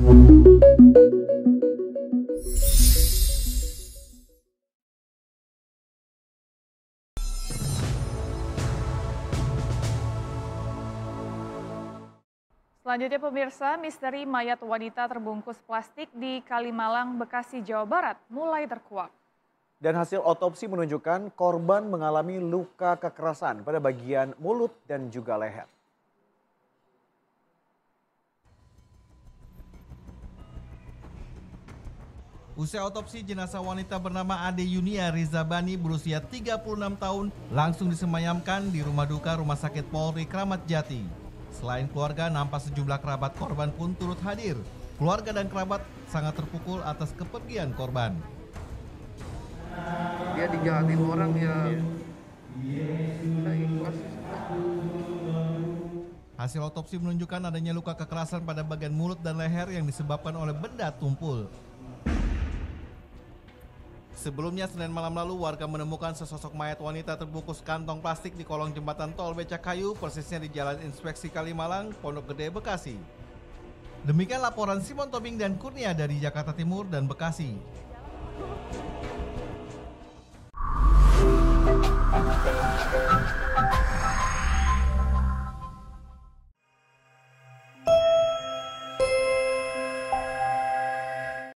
Selanjutnya pemirsa, misteri mayat wanita terbungkus plastik di Kalimalang, Bekasi, Jawa Barat mulai terkuak. Dan hasil otopsi menunjukkan korban mengalami luka kekerasan pada bagian mulut dan juga leher. Usai otopsi jenazah wanita bernama Ade Yunia Rizabani berusia 36 tahun langsung disemayamkan di rumah duka Rumah Sakit Polri Kramat Jati. Selain keluarga, nampak sejumlah kerabat korban pun turut hadir. Keluarga dan kerabat sangat terpukul atas kepergian korban. Dia dijahatin orang ya. Hasil otopsi menunjukkan adanya luka kekerasan pada bagian mulut dan leher yang disebabkan oleh benda tumpul. Sebelumnya Senin malam lalu warga menemukan sesosok mayat wanita terbungkus kantong plastik di kolong jembatan tol Becakayu persisnya di Jalan Inspeksi Kalimalang, Pondok Gede, Bekasi. Demikian laporan Simon Tobing dan Kurnia dari Jakarta Timur dan Bekasi.